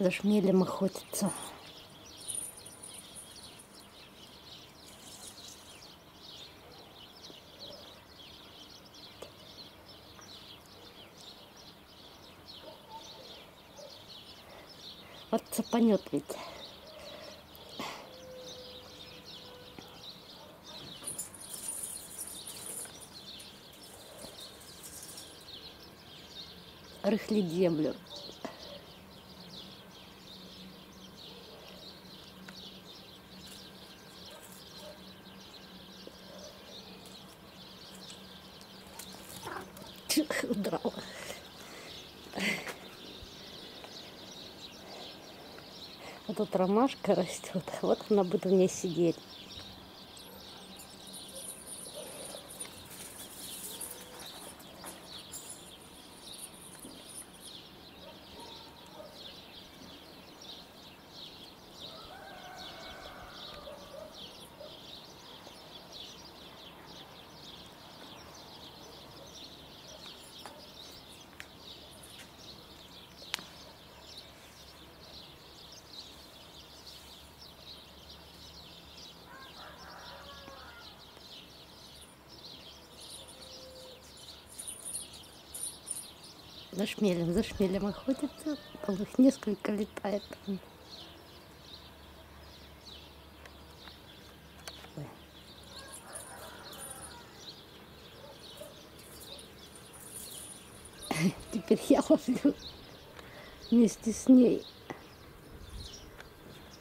За шмелем охотится. Вот цепанет ведь. Рыхлить землю. Удрала. А тут ромашка растет. Вот она будет в ней сидеть. За шмелем, за шмелем охотится. Их несколько летает. Теперь я ловлю вместе с ней.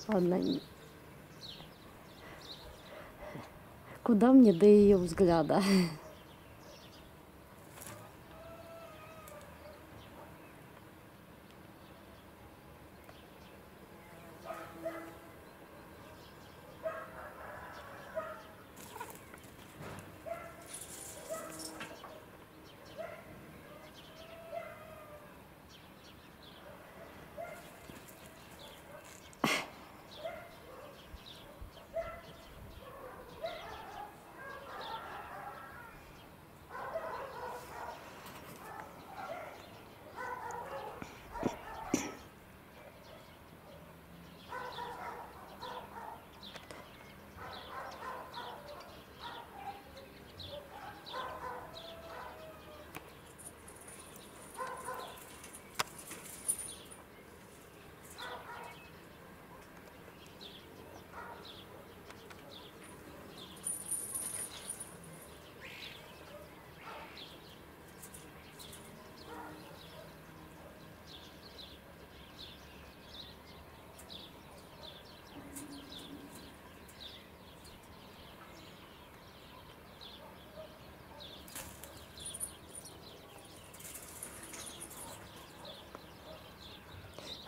Не... Куда мне до ее взгляда?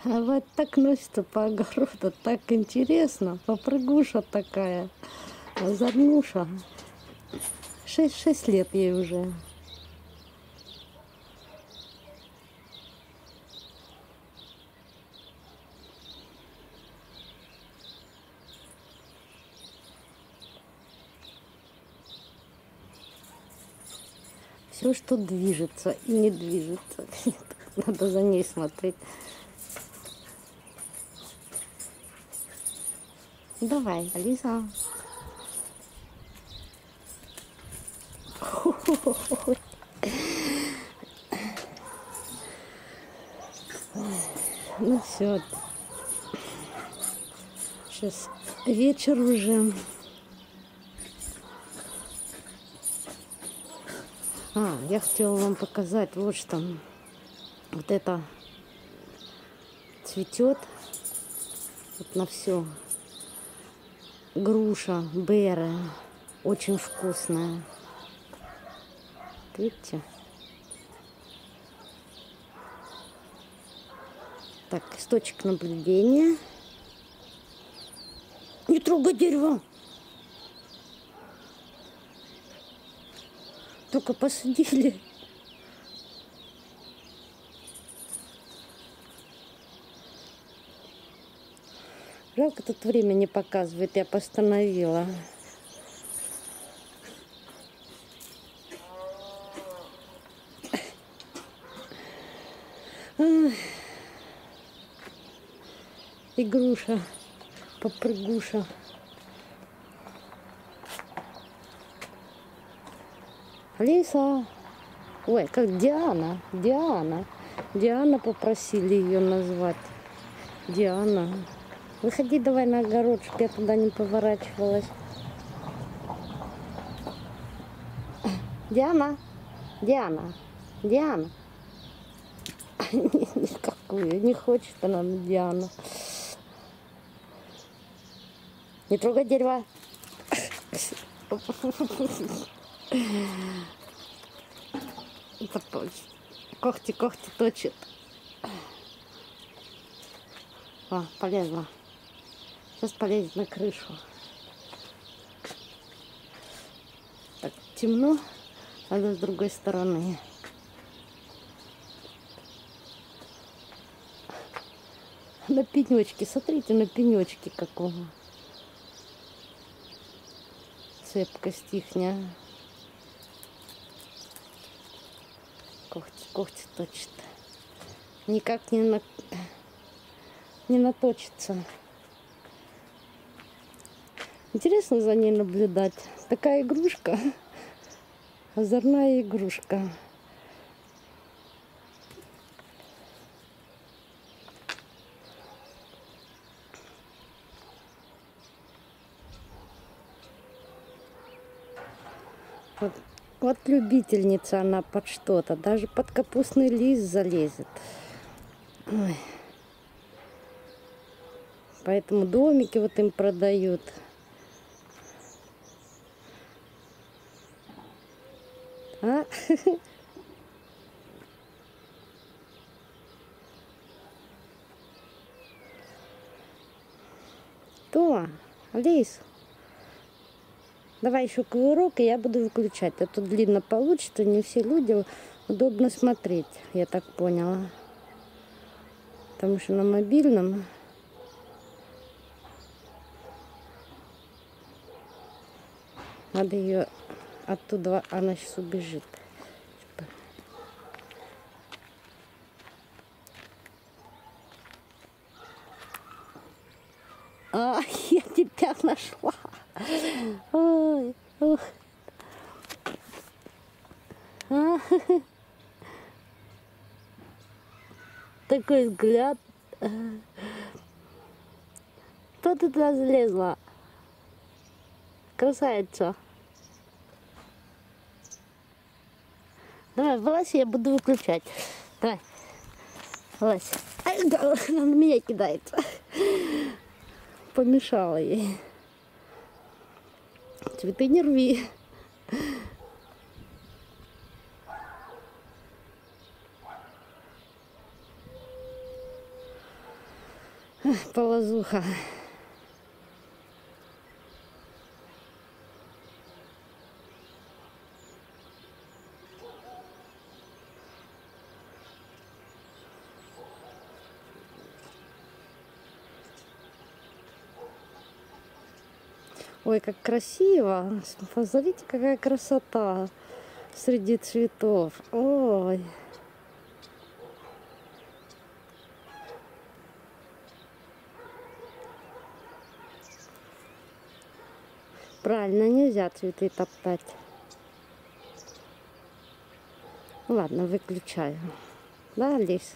А вот так носится по огороду, так интересно. Попрыгуша такая, озорнуша. Шесть-шесть лет ей уже. Все, что движется и не движется, надо за ней смотреть. Давай, Алиса. Ну все. Сейчас вечер уже. А, я хотела вам показать, вот что вот это цветет вот на все груша Бера. Очень вкусная. Видите? Так, источник наблюдения. Не трогай дерево. Только посадили. Жалко, тут время не показывает, я постановила. игруша, попрыгуша. Лиса. Ой, как Диана. Диана. Диана попросили ее назвать. Диана. Выходи давай на огород, чтобы я туда не поворачивалась. Диана. Диана. Диана. Никакую. Не хочет она Диана. Не трогай дерево. Когти, когти точит. О, полезла. Сейчас полезет на крышу. Так, темно, надо с другой стороны. На пенечке, смотрите на пенечке какого. Цепкость ихняя. когти, когти точит. Никак не, на... не наточится. Интересно за ней наблюдать. Такая игрушка. Озорная игрушка. Вот вот любительница она под что-то. Даже под капустный лист залезет. Ой. Поэтому домики вот им продают. А? Кто? Лис? Давай еще кувырок, и я буду выключать. А длинно получится, не все люди удобно смотреть, я так поняла. Потому что на мобильном надо ее оттуда, она сейчас убежит. А, я тебя нашла. Ой, ух. А, такой взгляд. Кто ты туда залезла? Красавица. Давай, вылазь, я буду выключать. Давай. Вылазь. Ай, она на меня кидается. Помешала ей. Цветы не рви. Полозуха. Ой, как красиво. Посмотрите, какая красота среди цветов. Ой. Правильно, нельзя цветы топтать. Ладно, выключаю. Да, Лис?